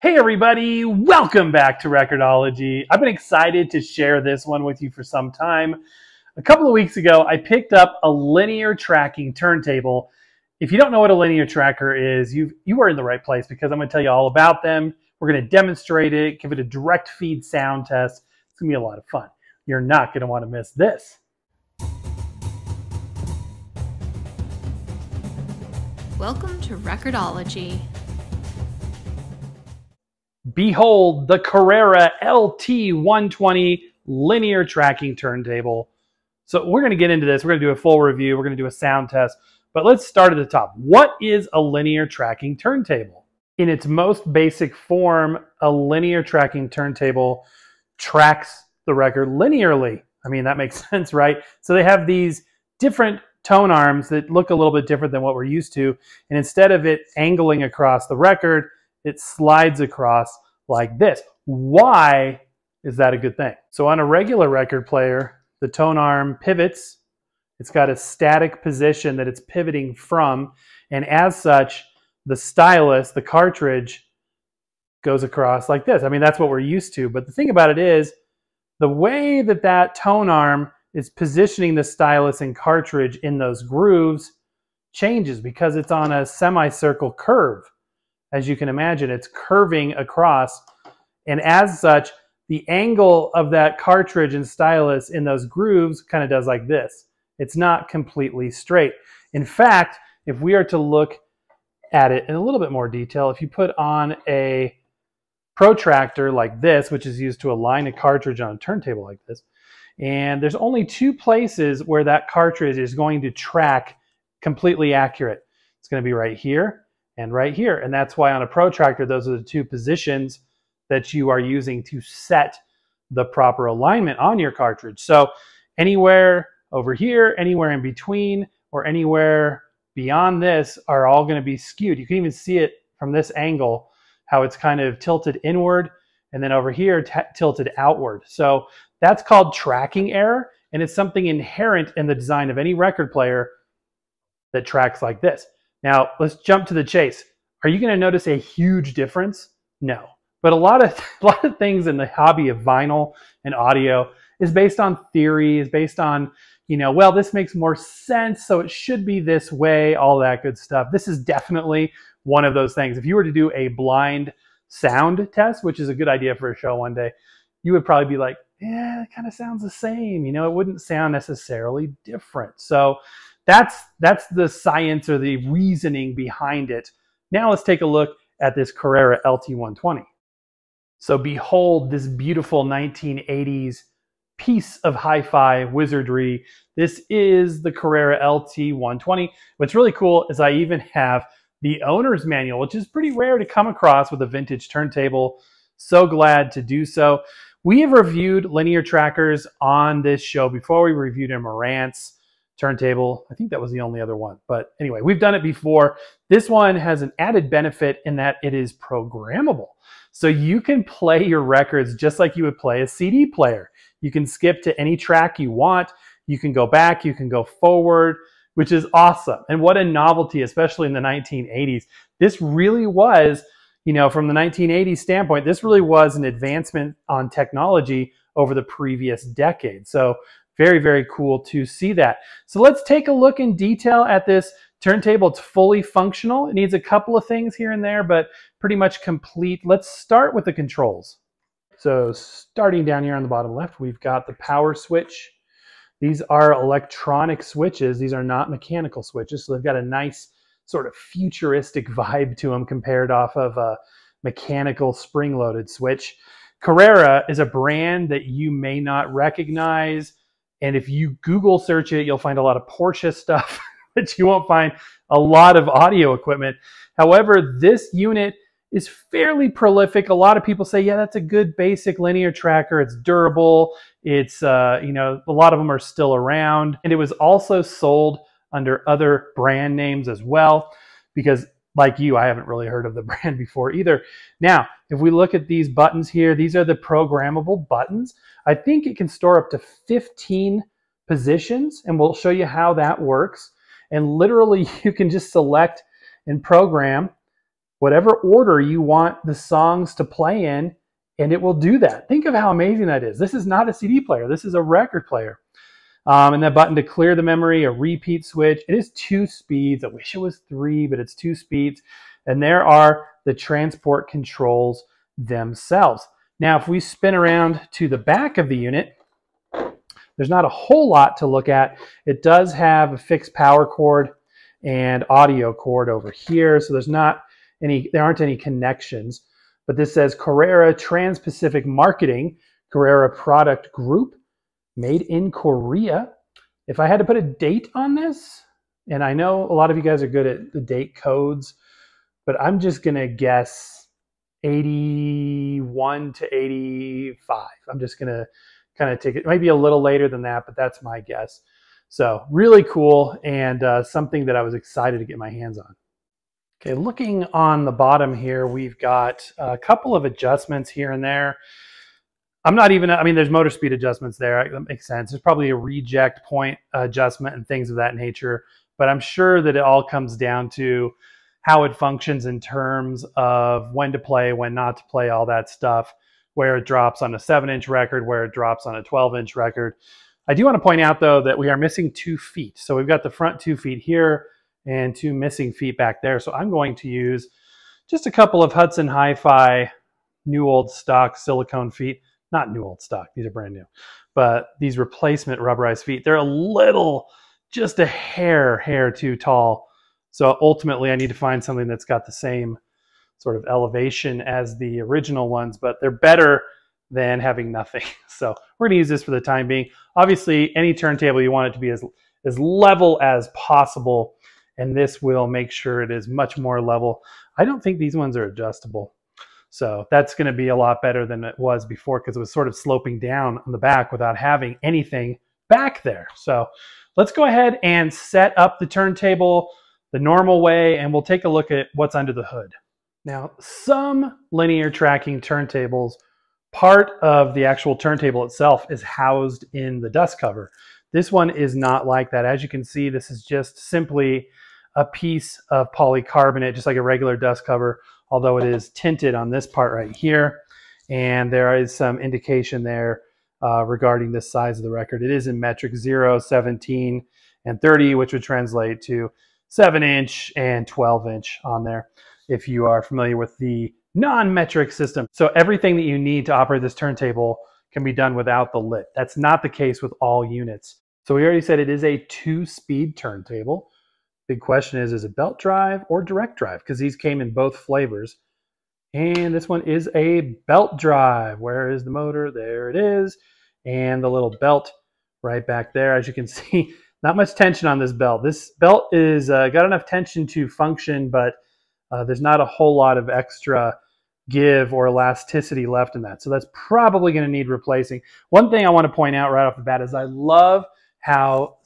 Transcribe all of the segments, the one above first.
Hey everybody, welcome back to Recordology. I've been excited to share this one with you for some time. A couple of weeks ago, I picked up a linear tracking turntable. If you don't know what a linear tracker is, you you are in the right place because I'm going to tell you all about them. We're going to demonstrate it, give it a direct feed sound test. It's going to be a lot of fun. You're not going to want to miss this. Welcome to Recordology. Behold the Carrera LT120 linear tracking turntable. So we're going to get into this. We're going to do a full review. We're going to do a sound test. But let's start at the top. What is a linear tracking turntable? In its most basic form, a linear tracking turntable tracks the record linearly. I mean, that makes sense, right? So they have these different tone arms that look a little bit different than what we're used to. And instead of it angling across the record, it slides across like this. Why is that a good thing? So on a regular record player, the tone arm pivots. It's got a static position that it's pivoting from. And as such, the stylus, the cartridge, goes across like this. I mean, that's what we're used to. But the thing about it is, the way that that tone arm is positioning the stylus and cartridge in those grooves changes because it's on a semicircle curve as you can imagine, it's curving across. And as such, the angle of that cartridge and stylus in those grooves kind of does like this. It's not completely straight. In fact, if we are to look at it in a little bit more detail, if you put on a protractor like this, which is used to align a cartridge on a turntable like this, and there's only two places where that cartridge is going to track completely accurate. It's going to be right here and right here. And that's why on a protractor, those are the two positions that you are using to set the proper alignment on your cartridge. So anywhere over here, anywhere in between, or anywhere beyond this are all going to be skewed. You can even see it from this angle, how it's kind of tilted inward and then over here tilted outward. So that's called tracking error. And it's something inherent in the design of any record player that tracks like this. Now, let's jump to the chase. Are you going to notice a huge difference? No. But a lot of a lot of things in the hobby of vinyl and audio is based on theory, is based on, you know, well, this makes more sense, so it should be this way, all that good stuff. This is definitely one of those things. If you were to do a blind sound test, which is a good idea for a show one day, you would probably be like, yeah, it kind of sounds the same. You know, it wouldn't sound necessarily different. So that's, that's the science or the reasoning behind it. Now let's take a look at this Carrera LT120. So behold this beautiful 1980s piece of hi-fi wizardry. This is the Carrera LT120. What's really cool is I even have the owner's manual, which is pretty rare to come across with a vintage turntable. So glad to do so. We have reviewed linear trackers on this show before. We reviewed a Marantz turntable. I think that was the only other one. But anyway, we've done it before. This one has an added benefit in that it is programmable. So you can play your records just like you would play a CD player. You can skip to any track you want. You can go back, you can go forward, which is awesome. And what a novelty, especially in the 1980s. This really was, you know, from the 1980s standpoint, this really was an advancement on technology over the previous decade. So very, very cool to see that. So let's take a look in detail at this turntable. It's fully functional. It needs a couple of things here and there, but pretty much complete. Let's start with the controls. So starting down here on the bottom left, we've got the power switch. These are electronic switches. These are not mechanical switches. So they've got a nice sort of futuristic vibe to them compared off of a mechanical spring-loaded switch. Carrera is a brand that you may not recognize and if you Google search it, you'll find a lot of Porsche stuff, but you won't find a lot of audio equipment. However, this unit is fairly prolific. A lot of people say, yeah, that's a good basic linear tracker. It's durable. It's, uh, you know, a lot of them are still around. And it was also sold under other brand names as well, because like you, I haven't really heard of the brand before either. Now, if we look at these buttons here, these are the programmable buttons. I think it can store up to 15 positions, and we'll show you how that works. And literally, you can just select and program whatever order you want the songs to play in, and it will do that. Think of how amazing that is. This is not a CD player, this is a record player. Um, and that button to clear the memory, a repeat switch. It is two speeds. I wish it was three, but it's two speeds. And there are the transport controls themselves. Now, if we spin around to the back of the unit, there's not a whole lot to look at. It does have a fixed power cord and audio cord over here. So there's not any, there aren't any connections. But this says Carrera Trans-Pacific Marketing, Carrera Product Group, made in Korea. If I had to put a date on this, and I know a lot of you guys are good at the date codes, but I'm just going to guess 81 to 85. I'm just going to kind of take it, maybe a little later than that, but that's my guess. So really cool and uh, something that I was excited to get my hands on. Okay, looking on the bottom here, we've got a couple of adjustments here and there. I'm not even, I mean, there's motor speed adjustments there. That makes sense. There's probably a reject point adjustment and things of that nature. But I'm sure that it all comes down to how it functions in terms of when to play, when not to play, all that stuff, where it drops on a seven inch record, where it drops on a 12 inch record. I do want to point out though that we are missing two feet. So we've got the front two feet here and two missing feet back there. So I'm going to use just a couple of Hudson Hi-Fi new old stock silicone feet. Not new old stock, these are brand new. But these replacement rubberized feet, they're a little, just a hair, hair too tall. So ultimately I need to find something that's got the same sort of elevation as the original ones, but they're better than having nothing. So we're gonna use this for the time being. Obviously, any turntable, you want it to be as, as level as possible, and this will make sure it is much more level. I don't think these ones are adjustable. So that's gonna be a lot better than it was before because it was sort of sloping down on the back without having anything back there. So let's go ahead and set up the turntable the normal way, and we'll take a look at what's under the hood. Now, some linear tracking turntables part of the actual turntable itself is housed in the dust cover. This one is not like that. As you can see, this is just simply a piece of polycarbonate, just like a regular dust cover, although it is tinted on this part right here. And there is some indication there uh, regarding the size of the record. It is in metric 0, 17, and 30, which would translate to 7 inch and 12 inch on there if you are familiar with the non-metric system. So everything that you need to operate this turntable can be done without the lid. That's not the case with all units. So we already said it is a two-speed turntable. Big question is, is it belt drive or direct drive? Because these came in both flavors. And this one is a belt drive. Where is the motor? There it is. And the little belt right back there. As you can see, not much tension on this belt. This belt is uh, got enough tension to function, but uh, there's not a whole lot of extra give or elasticity left in that. So that's probably going to need replacing. One thing I want to point out right off the bat is I love how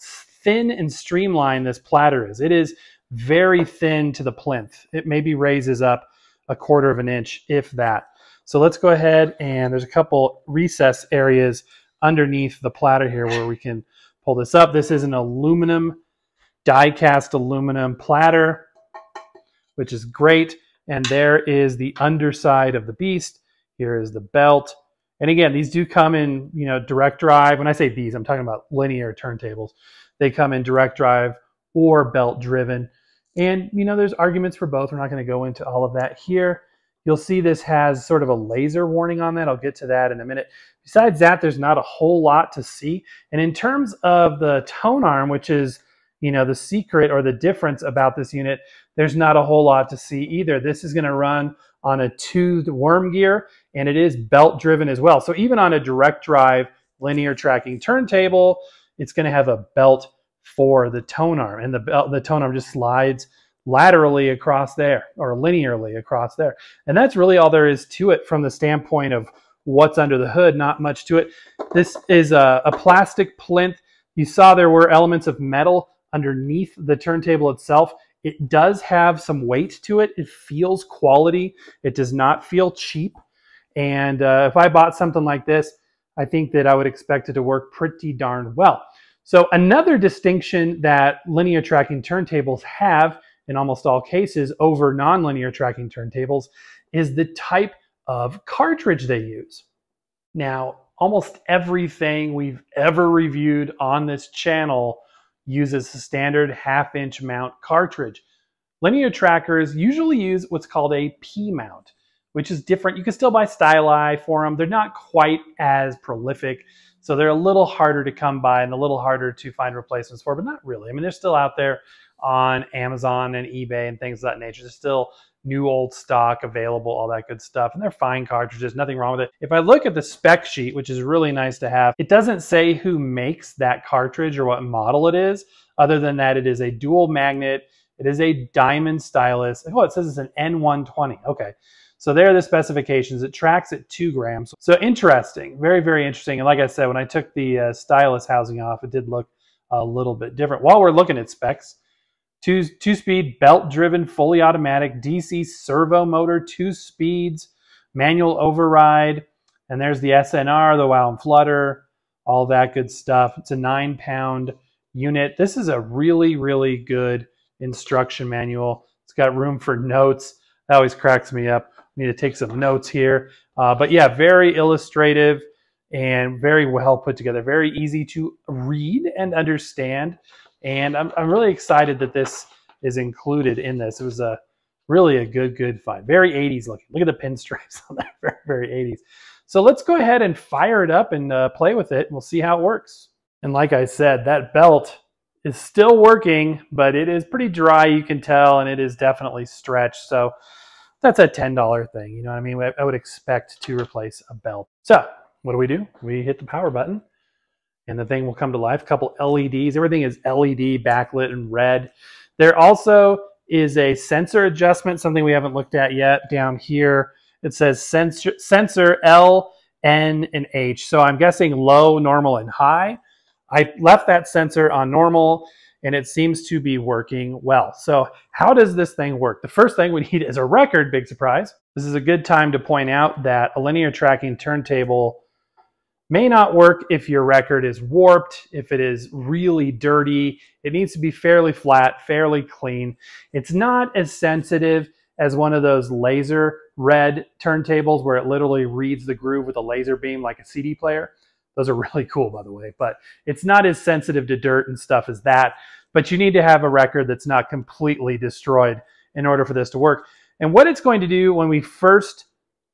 thin and streamlined this platter is. It is very thin to the plinth. It maybe raises up a quarter of an inch, if that. So let's go ahead and there's a couple recess areas underneath the platter here where we can pull this up. This is an aluminum, die cast aluminum platter which is great. And there is the underside of the beast. Here is the belt. And again, these do come in, you know, direct drive. When I say these, I'm talking about linear turntables. They come in direct drive or belt driven. And, you know, there's arguments for both. We're not going to go into all of that here. You'll see this has sort of a laser warning on that. I'll get to that in a minute. Besides that, there's not a whole lot to see. And in terms of the tone arm, which is, you know, the secret or the difference about this unit, there's not a whole lot to see either. This is going to run on a toothed worm gear and it is belt driven as well. So even on a direct drive linear tracking turntable, it's going to have a belt for the tone arm and the belt, the tone arm just slides laterally across there or linearly across there. And that's really all there is to it from the standpoint of what's under the hood, not much to it. This is a, a plastic plinth. You saw there were elements of metal underneath the turntable itself. It does have some weight to it. It feels quality. It does not feel cheap. And uh, if I bought something like this, I think that I would expect it to work pretty darn well. So another distinction that linear tracking turntables have in almost all cases over nonlinear tracking turntables is the type of cartridge they use. Now, almost everything we've ever reviewed on this channel uses a standard half inch mount cartridge. Linear trackers usually use what's called a P mount, which is different. You can still buy Styli for them. They're not quite as prolific, so they're a little harder to come by and a little harder to find replacements for, but not really. I mean, they're still out there on Amazon and eBay and things of that nature. There's still new old stock available, all that good stuff. And they're fine cartridges, nothing wrong with it. If I look at the spec sheet, which is really nice to have, it doesn't say who makes that cartridge or what model it is, other than that it is a dual magnet. It is a diamond stylus. Oh, it says it's an N120. Okay. So there are the specifications. It tracks at two grams. So interesting, very, very interesting. And like I said, when I took the uh, stylus housing off, it did look a little bit different. While we're looking at specs, two, two speed belt driven, fully automatic DC servo motor, two speeds, manual override. And there's the SNR, the wow and flutter, all that good stuff. It's a nine pound unit. This is a really, really good instruction manual. It's got room for notes. That always cracks me up. Need to take some notes here. Uh, but yeah, very illustrative and very well put together. Very easy to read and understand. And I'm, I'm really excited that this is included in this. It was a really a good, good find. Very 80s looking. Look at the pinstripes on that. Very, very 80s. So let's go ahead and fire it up and uh, play with it. And we'll see how it works. And like I said, that belt is still working, but it is pretty dry, you can tell, and it is definitely stretched. So that's a $10 thing. You know what I mean? I would expect to replace a belt. So what do we do? We hit the power button and the thing will come to life. A couple LEDs. Everything is LED, backlit, and red. There also is a sensor adjustment, something we haven't looked at yet down here. It says sensor, sensor L, N, and H. So I'm guessing low, normal, and high. I left that sensor on normal and it seems to be working well. So how does this thing work? The first thing we need is a record, big surprise. This is a good time to point out that a linear tracking turntable may not work if your record is warped, if it is really dirty. It needs to be fairly flat, fairly clean. It's not as sensitive as one of those laser read turntables where it literally reads the groove with a laser beam like a CD player. Those are really cool, by the way, but it's not as sensitive to dirt and stuff as that. But you need to have a record that's not completely destroyed in order for this to work. And what it's going to do when we first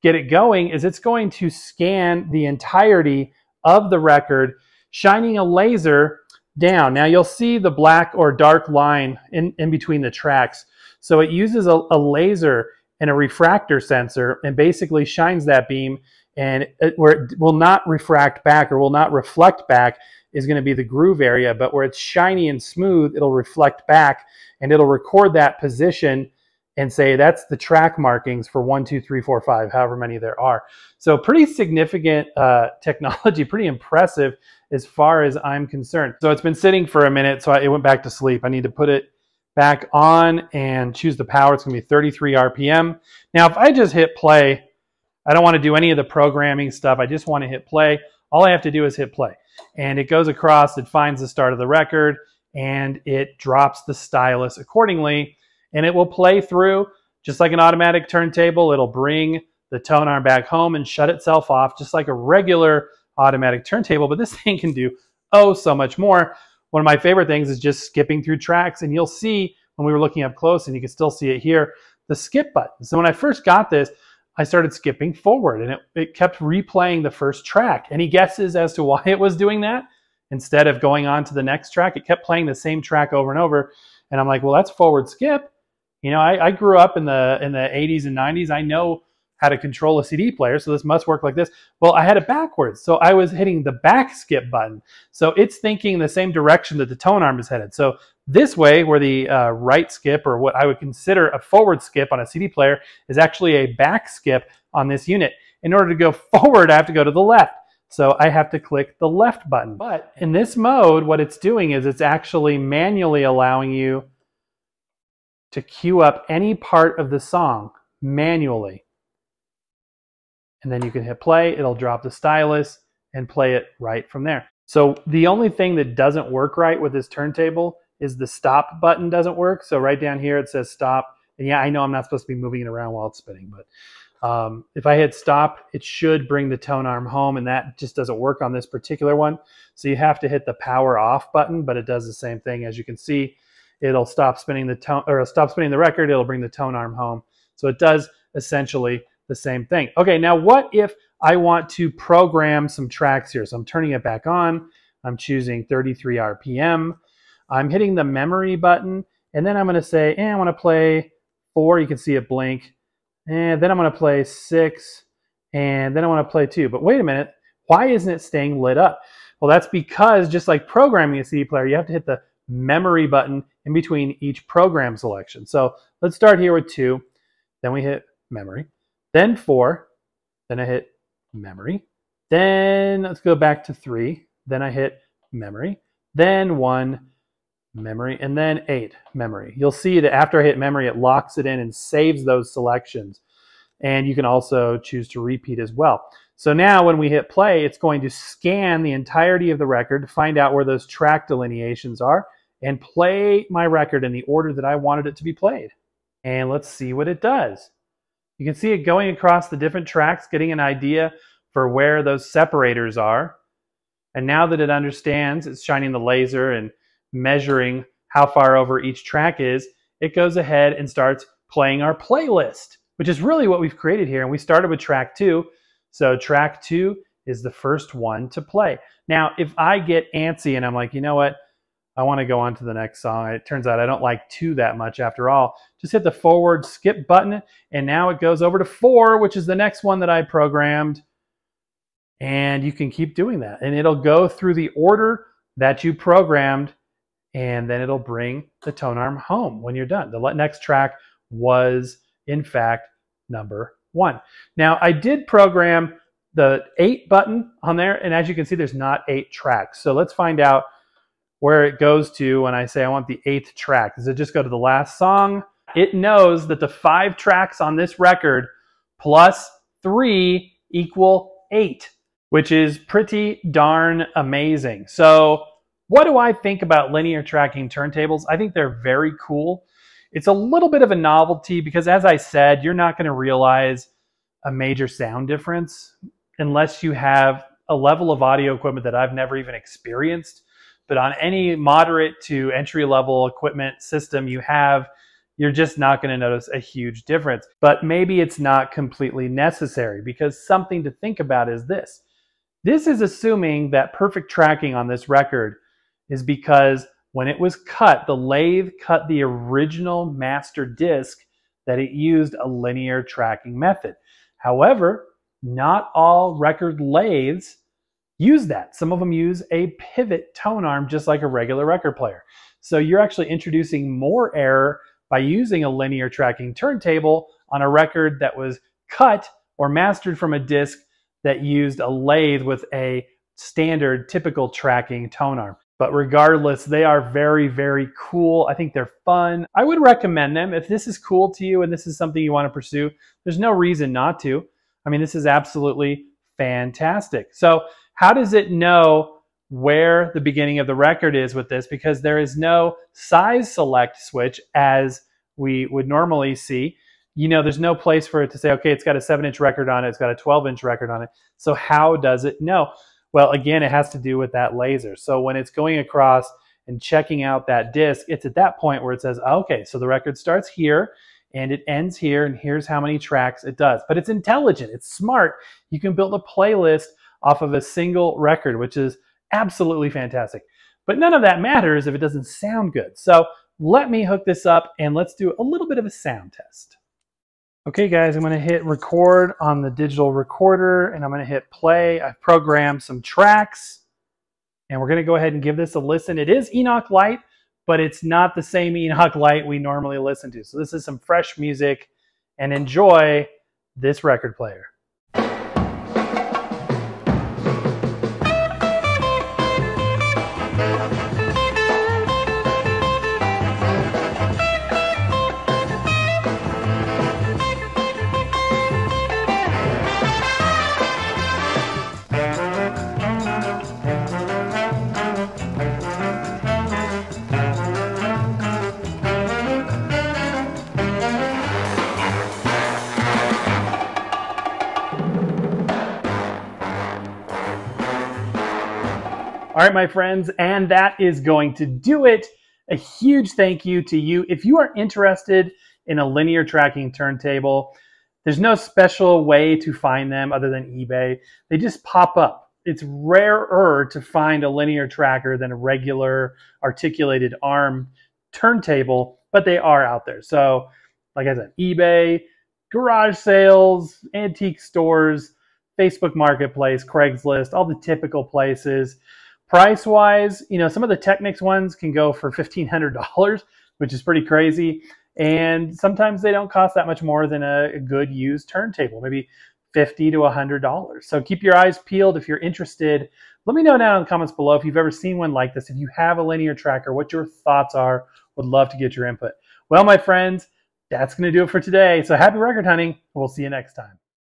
get it going is it's going to scan the entirety of the record, shining a laser down. Now you'll see the black or dark line in, in between the tracks. So it uses a, a laser and a refractor sensor and basically shines that beam and it, where it will not refract back or will not reflect back is going to be the groove area, but where it's shiny and smooth, it'll reflect back and it'll record that position and say that's the track markings for one, two, three, four, five, however many there are. So pretty significant uh, technology, pretty impressive as far as I'm concerned. So it's been sitting for a minute, so I, it went back to sleep. I need to put it back on and choose the power. It's gonna be 33 RPM. Now, if I just hit play, I don't wanna do any of the programming stuff. I just wanna hit play. All I have to do is hit play. And it goes across, it finds the start of the record, and it drops the stylus accordingly and it will play through just like an automatic turntable. It'll bring the tone arm back home and shut itself off just like a regular automatic turntable. But this thing can do oh so much more. One of my favorite things is just skipping through tracks. And you'll see when we were looking up close, and you can still see it here, the skip button. So when I first got this, I started skipping forward and it, it kept replaying the first track. Any guesses as to why it was doing that? Instead of going on to the next track, it kept playing the same track over and over. And I'm like, well, that's forward skip. You know, I, I grew up in the in the 80s and 90s. I know how to control a CD player, so this must work like this. Well, I had it backwards, so I was hitting the back skip button. So it's thinking the same direction that the tone arm is headed. So this way, where the uh, right skip, or what I would consider a forward skip on a CD player, is actually a back skip on this unit. In order to go forward, I have to go to the left. So I have to click the left button. But in this mode, what it's doing is it's actually manually allowing you to cue up any part of the song manually. And then you can hit play, it'll drop the stylus and play it right from there. So the only thing that doesn't work right with this turntable is the stop button doesn't work. So right down here it says stop. And yeah, I know I'm not supposed to be moving it around while it's spinning, but um, if I hit stop, it should bring the tone arm home, and that just doesn't work on this particular one. So you have to hit the power off button, but it does the same thing. As you can see, it'll stop spinning the tone or stop spinning the record. It'll bring the tone arm home. So it does essentially the same thing. Okay, now what if I want to program some tracks here? So I'm turning it back on. I'm choosing 33 RPM. I'm hitting the memory button, and then I'm going to say, eh, I want to play four. You can see it blink. And then I'm going to play six, and then I want to play two. But wait a minute, why isn't it staying lit up? Well, that's because just like programming a CD player, you have to hit the memory button in between each program selection. So let's start here with two. Then we hit memory. Then four. Then I hit memory. Then let's go back to three. Then I hit memory. Then one, memory, and then eight, memory. You'll see that after I hit memory, it locks it in and saves those selections. And you can also choose to repeat as well. So now when we hit play, it's going to scan the entirety of the record to find out where those track delineations are and play my record in the order that I wanted it to be played. And let's see what it does. You can see it going across the different tracks, getting an idea for where those separators are. And now that it understands, it's shining the laser and measuring how far over each track is, it goes ahead and starts playing our playlist, which is really what we've created here. And we started with track two. So track two is the first one to play. Now, if I get antsy and I'm like, you know what, I want to go on to the next song. It turns out I don't like two that much after all. Just hit the forward skip button, and now it goes over to four, which is the next one that I programmed. And you can keep doing that. And it'll go through the order that you programmed and then it'll bring the tone arm home when you're done. The next track was, in fact, number one. Now, I did program the eight button on there, and as you can see, there's not eight tracks. So let's find out where it goes to when I say I want the eighth track. Does it just go to the last song? It knows that the five tracks on this record plus three equal eight, which is pretty darn amazing. So what do I think about linear tracking turntables? I think they're very cool. It's a little bit of a novelty because, as I said, you're not going to realize a major sound difference unless you have a level of audio equipment that I've never even experienced. But on any moderate to entry level equipment system you have, you're just not going to notice a huge difference. But maybe it's not completely necessary because something to think about is this. This is assuming that perfect tracking on this record is because when it was cut, the lathe cut the original master disc that it used a linear tracking method. However, not all record lathes use that. Some of them use a pivot tone arm just like a regular record player. So you're actually introducing more error by using a linear tracking turntable on a record that was cut or mastered from a disc that used a lathe with a standard typical tracking tone arm. But regardless, they are very, very cool. I think they're fun. I would recommend them. If this is cool to you and this is something you want to pursue, there's no reason not to. I mean, this is absolutely fantastic. So how does it know where the beginning of the record is with this? Because there is no size select switch as we would normally see. You know, there's no place for it to say, okay, it's got a seven inch record on it, it's got a 12 inch record on it. So how does it know? Well, again, it has to do with that laser. So when it's going across and checking out that disk, it's at that point where it says, okay, so the record starts here and it ends here, and here's how many tracks it does. But it's intelligent, it's smart. You can build a playlist off of a single record, which is absolutely fantastic. But none of that matters if it doesn't sound good. So let me hook this up and let's do a little bit of a sound test. Okay guys, I'm gonna hit record on the digital recorder and I'm gonna hit play. I've programmed some tracks and we're gonna go ahead and give this a listen. It is Enoch Light, but it's not the same Enoch Light we normally listen to. So this is some fresh music and enjoy this record player. All right, my friends, and that is going to do it. A huge thank you to you. If you are interested in a linear tracking turntable, there's no special way to find them other than eBay. They just pop up. It's rarer to find a linear tracker than a regular articulated arm turntable, but they are out there. So, like I said, eBay, garage sales, antique stores, Facebook Marketplace, Craigslist, all the typical places. Price wise, you know, some of the Technics ones can go for $1,500, which is pretty crazy. And sometimes they don't cost that much more than a, a good used turntable, maybe 50 to $100. So keep your eyes peeled if you're interested. Let me know down in the comments below if you've ever seen one like this. If you have a linear tracker, what your thoughts are. Would love to get your input. Well, my friends, that's going to do it for today. So happy record hunting. We'll see you next time.